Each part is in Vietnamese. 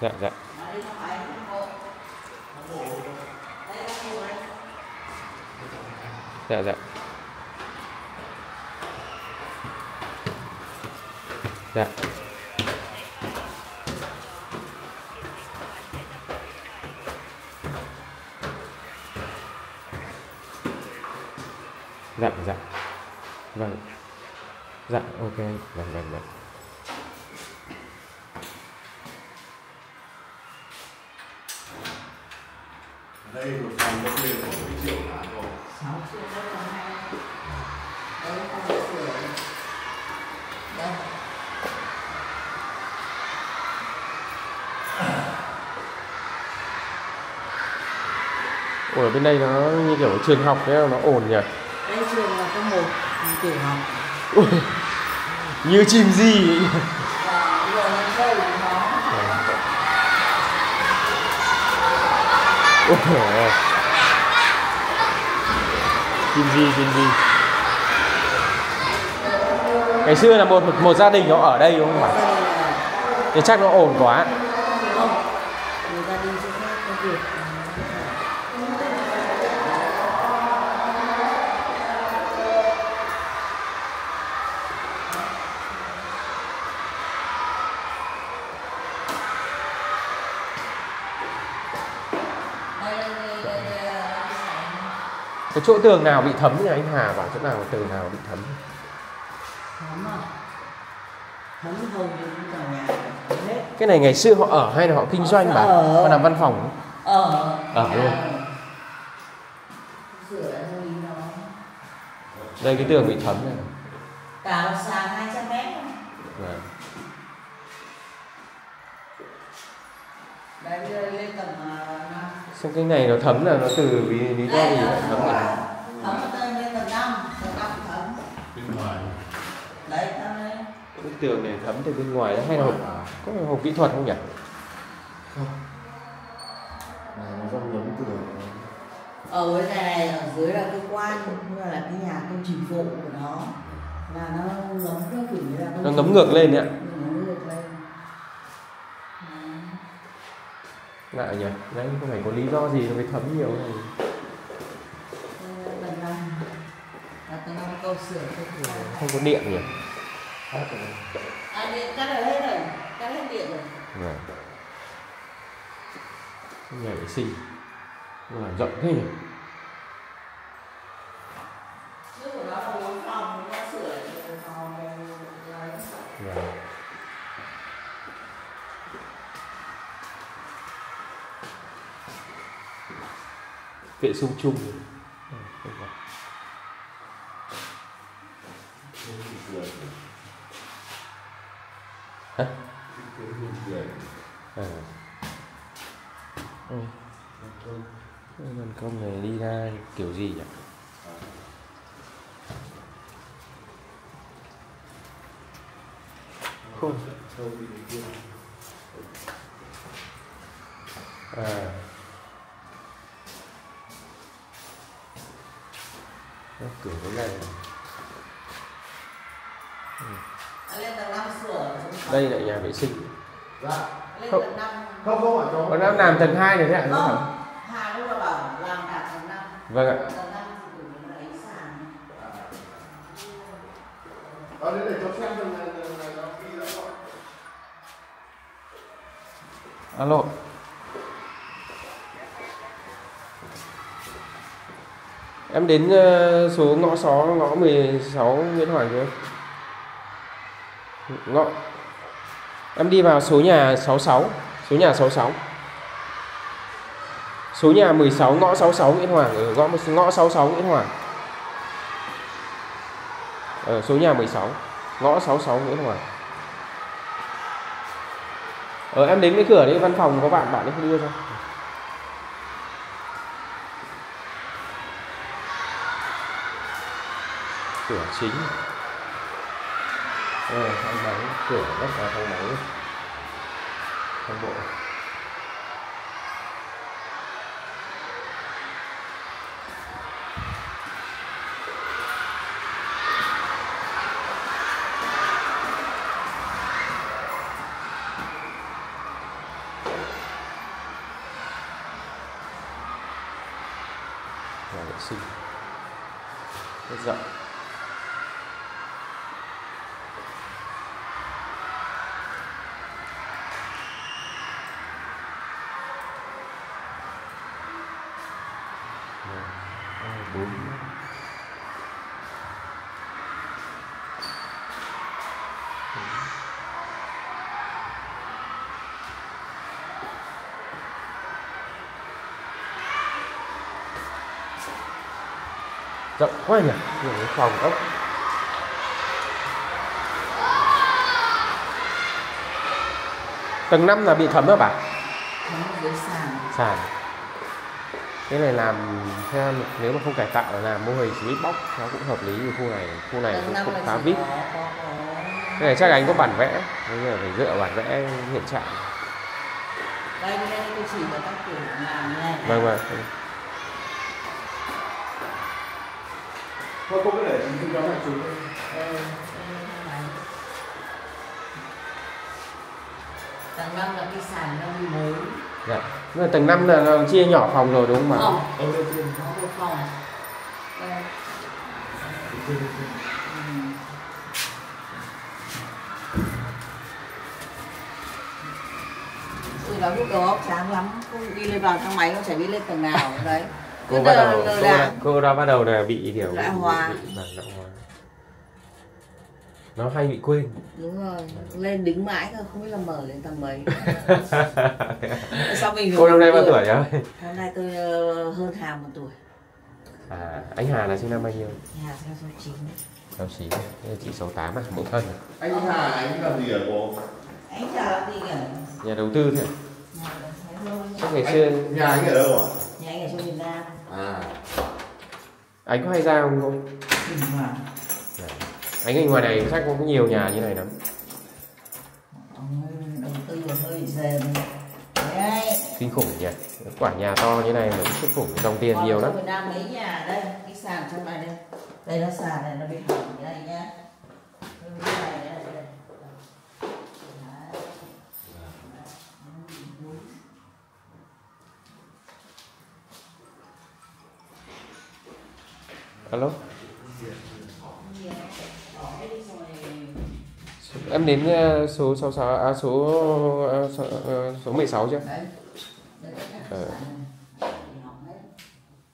dạ dạ. Dạ dạ. Dạ. Dạ dạ. Vâng. Dạ ok vâng vâng vâng. Có triệu rồi sáu triệu đấy sửa đây Ủa, ở bên đây nó như kiểu trường học đấy nó ổn nhỉ? Đây trường là có một tiểu học. Ui, như chim gì ấy. Ôi chim gì ngày xưa là một một gia đình nó ở đây đúng không ạ? Là thì chắc nó ổn quá. Không công việc cái chỗ tường nào bị thấm nhỉ anh Hà bảo chỗ nào tường nào bị thấm? Thấm à? Thấm hầu như nhà cái này ngày xưa họ ở hay là họ kinh doanh bà? họ làm văn phòng ở. Ở luôn. đây cái tường bị thấm này. Một sàn 200 mét. Vâng. đấy lên à, năm xong cái này nó thấm là nó từ vì lý do gì? Lại thấm nhỉ thấm tới lên tầm năm tầm năm thấm. Bên ngoài. Đấy cái tường này thấm từ bên ngoài hay là hộp có phải hộp kỹ thuật không nhỉ? Này nó rong nhấm từ ở cái này này ở dưới là cơ quan như là cái nhà công trình phụ của nó. Là nó ngấm cái kiểu như là nó ngấm ngược lên đấy ạ lại nhỉ? Đấy, không phải có lý do gì nó mới thấm nhiều này. Không có điện nhỉ? À điện cắt được hết rồi cắt hết điện rồi Vâng. nhà vệ sinh nhưng rộng thế nhỉ? Vệ sinh chung Ừ. Hả? À. Ừ. Cái công này đi ra kiểu gì nhỉ? Không. À. cửa cái này. À, Đây là nhà vệ sinh. dạ lên Không. không không phải cháu Còn đang làm tầng 2 rồi đấy ạ, đúng không? không hà lúc là bảo làm cả tầng năm Vâng ạ. tầng thì lấy sàn ở đây để cháu xem nó gọi Alo. Em đến ờ, số ngõ 6 ngõ 16 Nguyễn Hoàng chưa? Ngõ Em đi vào số nhà 66, số nhà 66. Số nhà 16 ngõ 66 Nguyễn Hoàng ở ngõ ngõ 66 Nguyễn Hoàng. Ở ờ, số nhà 16, ngõ 66 Nguyễn Hoàng. Ờ em đến cái cửa đấy văn phòng có bạn bạn ấy không đưa cho. Cửa chính. Ờ thang máy, cửa rất là thang máy. Thang bộ. Bốn. Rộng quá nhỉ nhiều cái phòng ốc. Tầng 5 là bị thấm hả bà? Sàn. Sàn cái này làm theo nếu mà không cải tạo là làm mô hình smith box nó cũng hợp lý ở khu này khu này cũng là khá chỉ vip cái này chắc anh có bản vẽ bây giờ phải dựa bản vẽ hiện trạng. Đây đây tôi chỉ vào các kiểu làm này vâng vâng. Thôi cô cứ để chúng tôi. Chúng đây là máy. tầng năm là cái sàn nó mới dạ. Nhưng mà tầng 5 là chia nhỏ phòng rồi đúng không ạ? Không Ờ, một phòng. Ui đó lúc óc sáng lắm. Không đi lên vào thang máy nó chả biết lên tầng nào đấy. Cô bắt đầu cô, đã, cô đã bắt đầu là bị kiểu Lão hóa. bị, vâng, lão hóa nó hay bị quên. Đúng rồi lên đứng mãi cơ không biết là mở lên tầng mấy. Sao mình cô năm nay bao tuổi rồi hôm nay tôi ờ, hơn Hà một tuổi. À anh Hà là sinh năm bao nhiêu? Hà theo số chín. Sáu chín. Chị sáu tám à mẫu thân Anh Hà, anh làm gì ở cô? anh chào làm gì nhà đầu tư thế à? nhà là Thái Thôi. chắc ngày xưa Anh, nhà anh ở đâu ạ? nhà anh ở trong miền Nam. À, anh có hay ra không cô? Thỉnh thoảng. Anh ở ngoài này chắc có nhiều nhà như này lắm. Kinh khủng nhỉ. Quả nhà to như này mà cũng kinh khủng dòng tiền Còn nhiều lắm. Miền Nam mấy nhà đây? Cái sàn trong này đây. Đây nó sàn này nó bị hỏng cái này nhá. Cái này đây, đây, đây. Đấy. alo em đến ờ, số 66 à, số ờ, số, ờ, số 16 chưa Đấy. Đây là các Ờ. sàn này. Bị hỏng hết.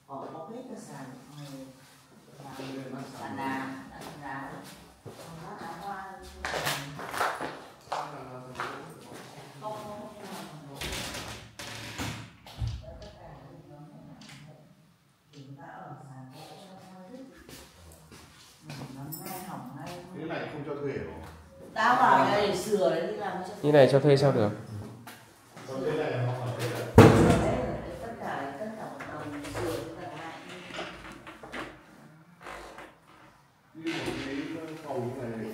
Họ bóc hết các sàn. Ờ, sàn- sàn đá, sàn đá. Còn các đá hoa. Không, không, không, không. Đấy, tất cả những nhóm này. Chúng ta ở sàn gỗ nó hơi đứt. Ừ, nó ngay hỏng ngay. cái này không cho thuê hả? Tao bảo để sửa đấy đi làm cho như này cho thuê sao được?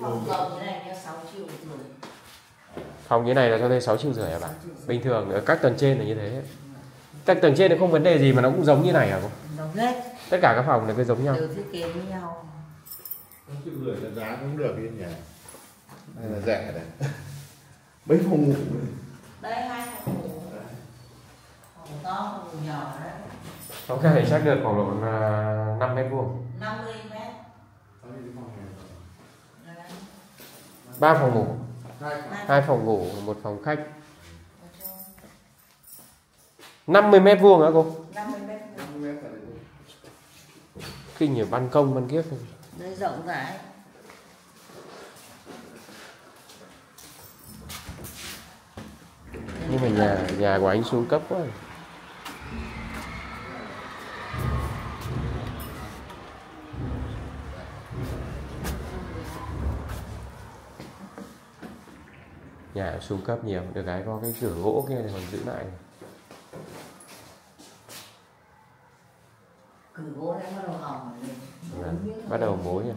Không phòng như này 6 triệu là cho thuê 6 triệu rưỡi à bạn bình thường ở các tầng trên là như thế. Các tầng trên thì không vấn đề gì mà nó cũng giống như này à cô? Đồng hết. Tất cả các phòng này cứ giống nhau. Đều thiết kế với nhau. Không chịu gửi là giá cũng được cái nhà Đây là rẻ đấy Mấy phòng ngủ này. Đây hai phòng ngủ. Phòng to, phòng nhỏ đấy. Phòng cái này chắc được khoảng độ là 5 mét vuông. 50 mét. Ba phòng ngủ. Hai hai phòng ngủ một phòng khách. 50 mét vuông hả cô? 50 mét vuông. 50 mét là đấy. kinh nhỉ ban công ban kiếp Đây rộng rãi nhưng mà nhà nhà của anh xuống cấp quá. Nhà xuống cấp nhiều được cái có cái cửa gỗ kia này còn giữ lại. Này. Cửa gỗ đấy bắt đầu hỏng rồi. Vâng, bắt đầu mối rồi